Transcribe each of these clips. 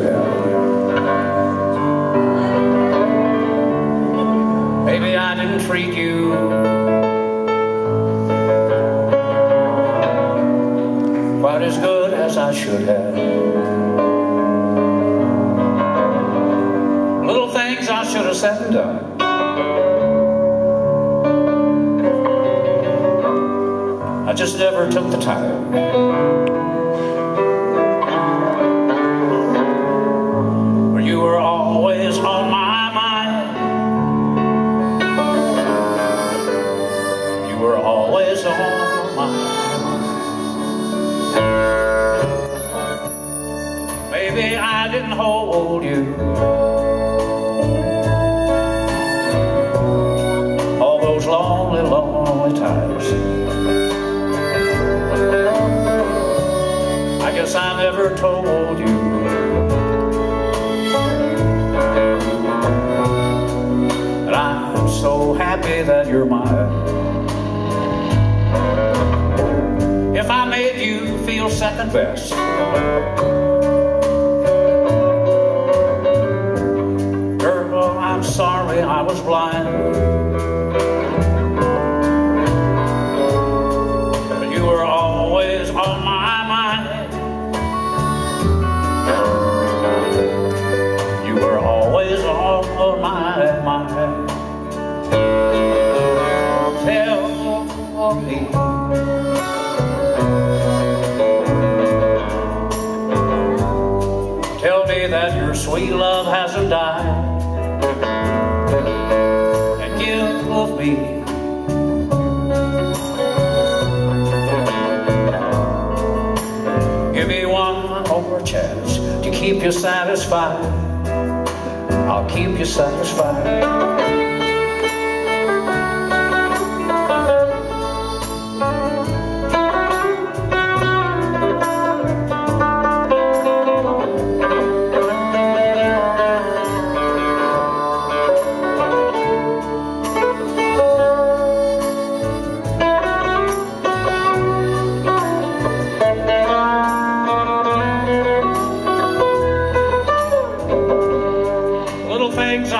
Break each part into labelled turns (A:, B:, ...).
A: have. Maybe I didn't treat you quite as good as I should have. Little things I should have said and done. I just never took the time. I didn't hold you. All those lonely, lonely times. I guess I never told you That I'm so happy that you're mine made you feel second best Girl, I'm sorry I was blind But you were always on my mind. You were always on my mind. Tell me that your sweet love hasn't died. And give me. Give me one more chance to keep you satisfied. I'll keep you satisfied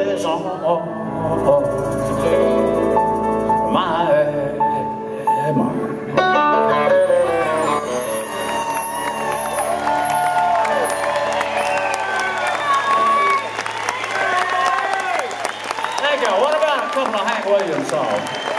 A: always on my mind. Thank you. What about a couple of Hank Williams songs?